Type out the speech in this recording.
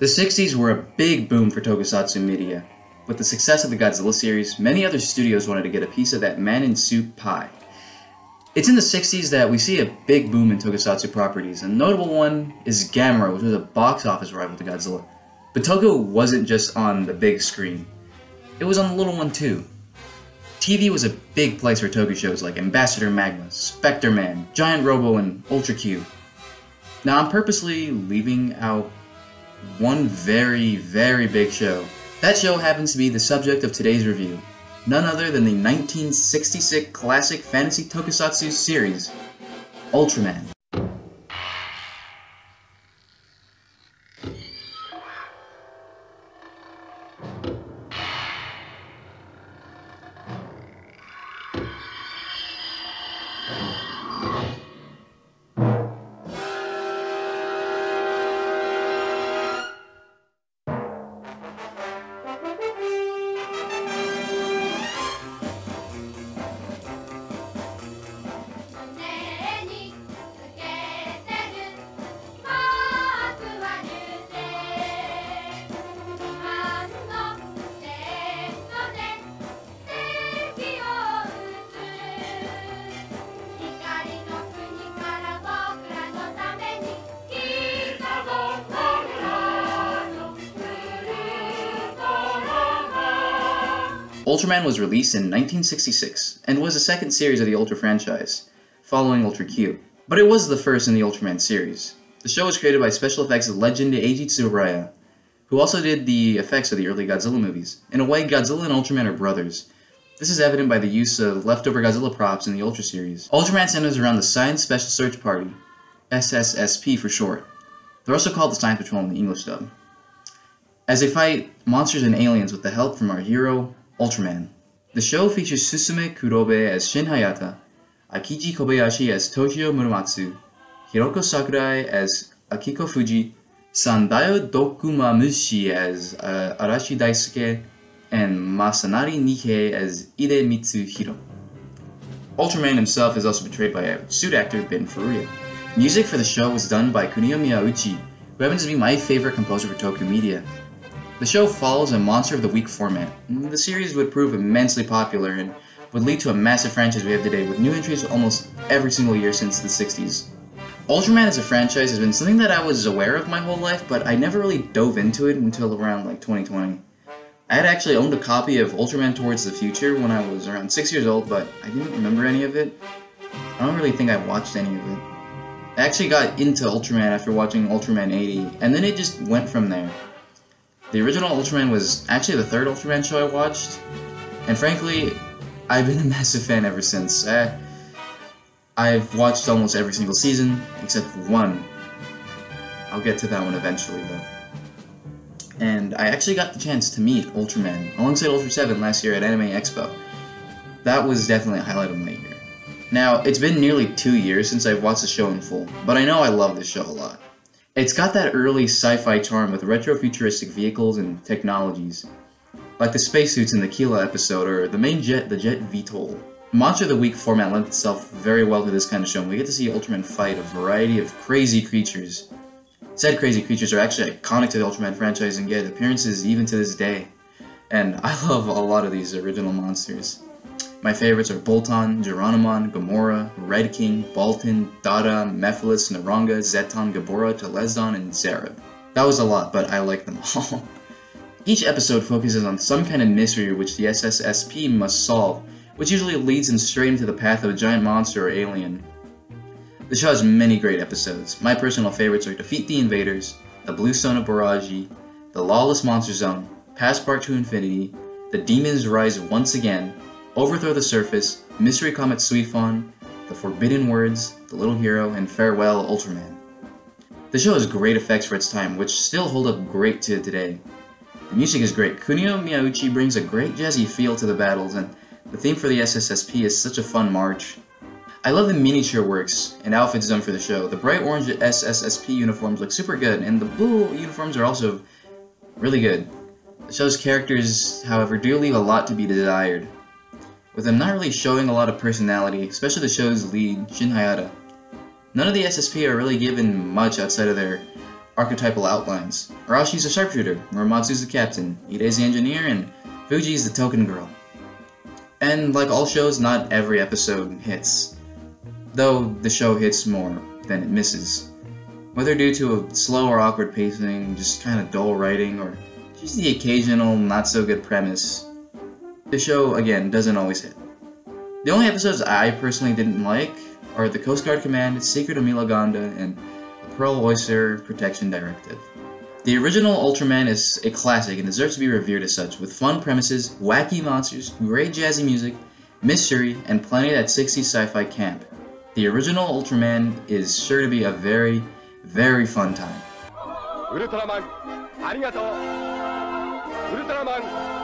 The 60s were a big boom for tokusatsu media. With the success of the Godzilla series, many other studios wanted to get a piece of that man in suit pie. It's in the 60s that we see a big boom in tokusatsu properties. A notable one is Gamera, which was a box office rival to Godzilla. But Toku wasn't just on the big screen, it was on the little one too. TV was a big place for Toku shows like Ambassador Magma, Spectre Man, Giant Robo, and Ultra Q. Now I'm purposely leaving out one very, very big show. That show happens to be the subject of today's review. None other than the 1966 classic fantasy tokusatsu series, Ultraman. Ultraman was released in 1966 and was the second series of the Ultra franchise, following Ultra Q, but it was the first in the Ultraman series. The show was created by special effects legend Eiji Tsuburaya, who also did the effects of the early Godzilla movies. In a way, Godzilla and Ultraman are brothers. This is evident by the use of leftover Godzilla props in the Ultra series. Ultraman centers around the Science Special Search Party, SSSP for short. They're also called the Science Patrol in the English dub. As they fight monsters and aliens with the help from our hero, Ultraman. The show features Susumu Kurobe as Shin Hayata, Akiji Kobayashi as Toshio Muramatsu, Hiroko Sakurai as Akiko Fuji, Sandayu Dokumamushi as uh, Arashi Daisuke, and Masanari Nikei as Ide Mitsuhiro. Ultraman himself is also portrayed by a suit actor Bin Furuya. Music for the show was done by Kunio Miyauchi, who happens to be my favorite composer for Toku Media. The show follows a Monster of the Week format. The series would prove immensely popular and would lead to a massive franchise we have today with new entries almost every single year since the 60s. Ultraman as a franchise has been something that I was aware of my whole life, but I never really dove into it until around like 2020. I had actually owned a copy of Ultraman Towards the Future when I was around 6 years old, but I didn't remember any of it. I don't really think I watched any of it. I actually got into Ultraman after watching Ultraman 80, and then it just went from there. The original Ultraman was actually the third Ultraman show I watched, and frankly, I've been a massive fan ever since. Uh, I've watched almost every single season, except one. I'll get to that one eventually, though. And I actually got the chance to meet Ultraman alongside Ultra 7 last year at Anime Expo. That was definitely a highlight of my year. Now, it's been nearly two years since I've watched the show in full, but I know I love this show a lot. It's got that early sci-fi charm with retro-futuristic vehicles and technologies, like the spacesuits in the Kila episode or the main jet, the Jet VTOL. Monster of the Week format lends itself very well to this kind of show, and we get to see Ultraman fight a variety of crazy creatures. Said crazy creatures are actually iconic to the Ultraman franchise and get appearances even to this day, and I love a lot of these original monsters. My favorites are Bolton, Geronimon, Gomora, Red King, Baltan, Dada, Mefilas, Naranga, Zetton, Gabora, Telesdon, and Zarab. That was a lot, but I like them all. Each episode focuses on some kind of mystery which the SSSP must solve, which usually leads them straight into the path of a giant monster or alien. The show has many great episodes. My personal favorites are Defeat the Invaders, The Blue Stone of Baraji, The Lawless Monster Zone, Passport to Infinity, The Demons Rise Once Again, Overthrow the Surface, Mystery Comet Tsuifon, The Forbidden Words, The Little Hero, and Farewell Ultraman. The show has great effects for its time, which still hold up great to today. The music is great. Kunio Miyauchi brings a great jazzy feel to the battles, and the theme for the SSSP is such a fun march. I love the miniature works and outfits done for the show. The bright orange SSSP uniforms look super good, and the blue uniforms are also really good. The show's characters, however, do leave a lot to be desired with them not really showing a lot of personality, especially the show's lead, Shin Hayata. None of the SSP are really given much outside of their archetypal outlines. Arashi's a sharpshooter, Muramatsu's the captain, Ide's the engineer, and Fuji's the token girl. And like all shows, not every episode hits, though the show hits more than it misses. Whether due to a slow or awkward pacing, just kind of dull writing, or just the occasional not so good premise, the show, again, doesn't always hit. The only episodes I personally didn't like are the Coast Guard Command, Secret of Miloganda, and Pearl Oyster Protection Directive. The original Ultraman is a classic and deserves to be revered as such, with fun premises, wacky monsters, great jazzy music, mystery, and plenty of that 60s sci-fi camp. The original Ultraman is sure to be a very, very fun time. Ultraman! Arigato! Ultraman!